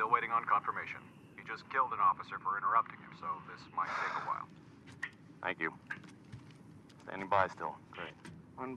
Still waiting on confirmation. He just killed an officer for interrupting him, so this might take a while. Thank you. Standing by still. Great. One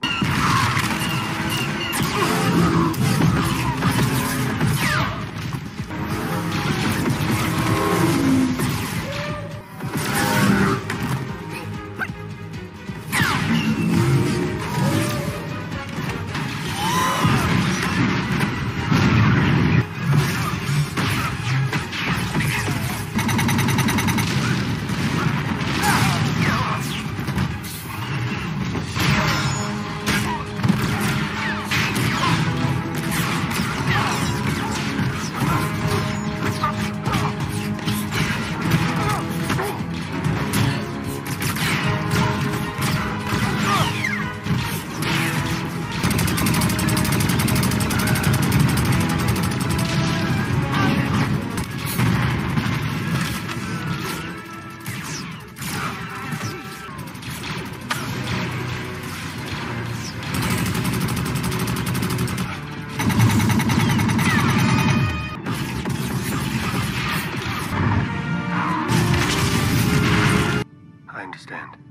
understand.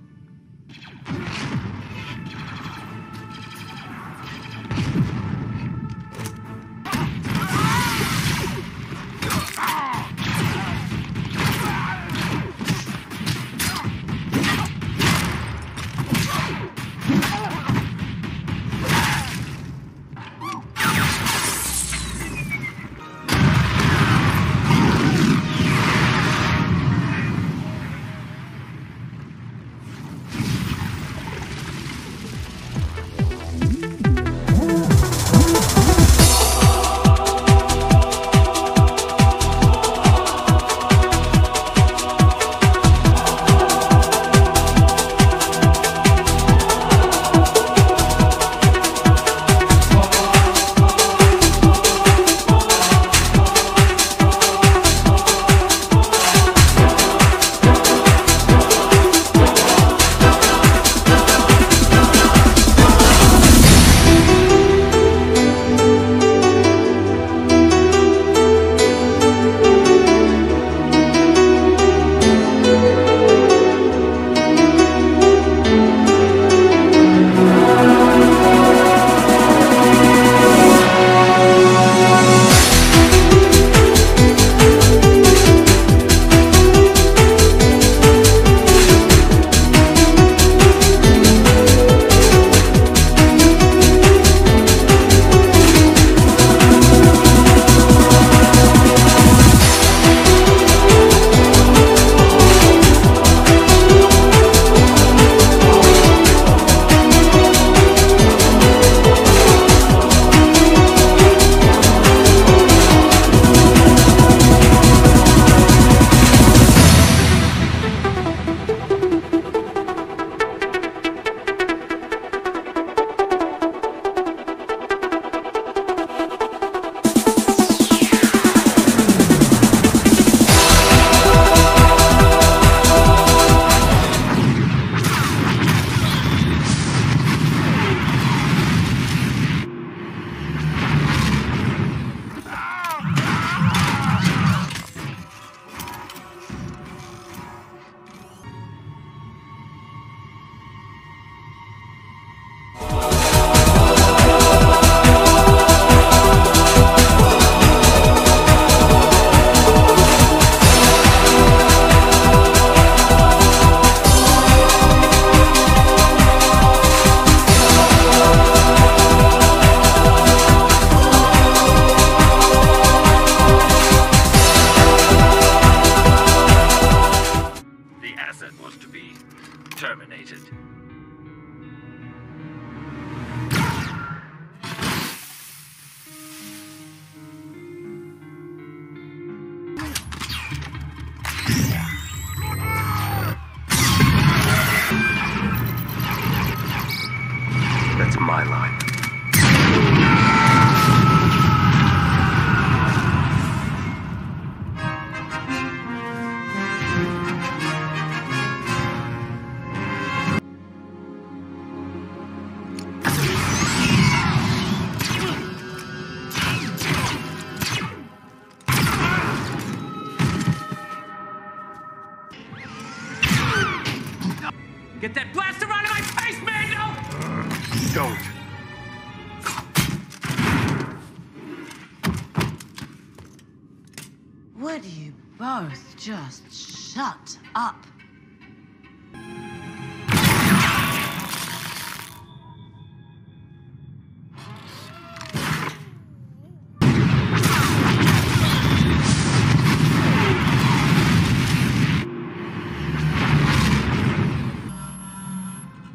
Just shut up?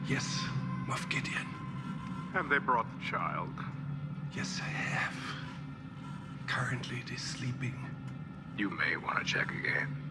Yes, Moff Gideon. Have they brought the child. Yes, I have. Currently, it is sleeping. You may want to check again.